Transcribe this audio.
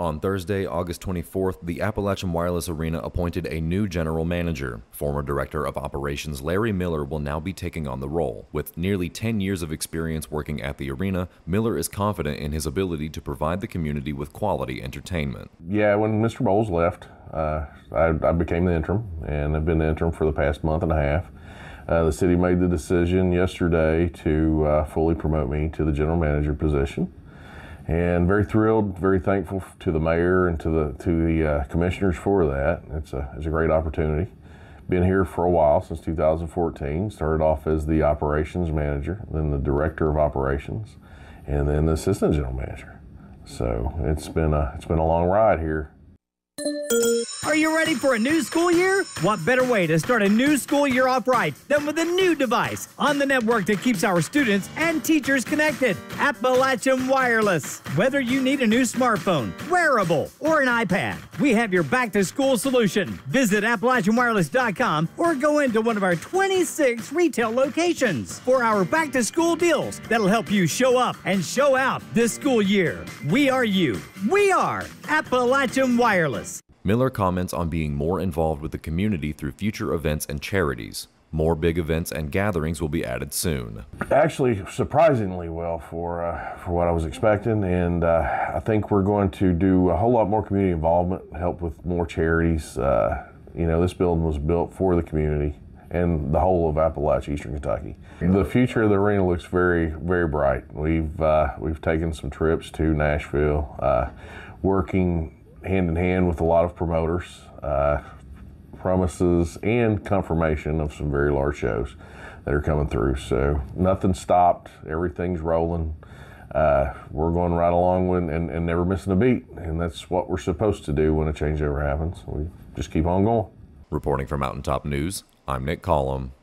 On Thursday, August 24th, the Appalachian Wireless Arena appointed a new general manager. Former Director of Operations Larry Miller will now be taking on the role. With nearly 10 years of experience working at the arena, Miller is confident in his ability to provide the community with quality entertainment. Yeah, when Mr. Bowles left, uh, I, I, became the interim, and I've been the interim for the past month and a half. Uh, the city made the decision yesterday to uh, fully promote me to the general manager position and very thrilled, very thankful to the mayor and to the to the uh, commissioners for that. It's a it's a great opportunity. Been here for a while since 2014. Started off as the operations manager, then the director of operations, and then the assistant general manager. So it's been a it's been a long ride here. Are you ready for a new school year? What better way to start a new school year off right than with a new device on the network that keeps our students and teachers connected? Appalachian Wireless. Whether you need a new smartphone, wearable, or an iPad, we have your back to school solution. Visit AppalachianWireless.com or go into one of our 26 retail locations for our back to school deals that'll help you show up and show out this school year. We are you. We are Appalachian Wireless. Miller comments on being more involved with the community through future events and charities. More big events and gatherings will be added soon. Actually, surprisingly well for uh, for what I was expecting, and uh, I think we're going to do a whole lot more community involvement, help with more charities. Uh, you know, this building was built for the community and the whole of Appalachia, Eastern Kentucky. The future of the arena looks very, very bright. We've uh, we've taken some trips to Nashville, uh, working hand in hand with a lot of promoters, uh, promises, and confirmation of some very large shows that are coming through. So nothing stopped, everything's rolling. Uh, we're going right along with, and, and never missing a beat, and that's what we're supposed to do when a changeover happens. We just keep on going. Reporting for Mountaintop News, I'm Nick Collum.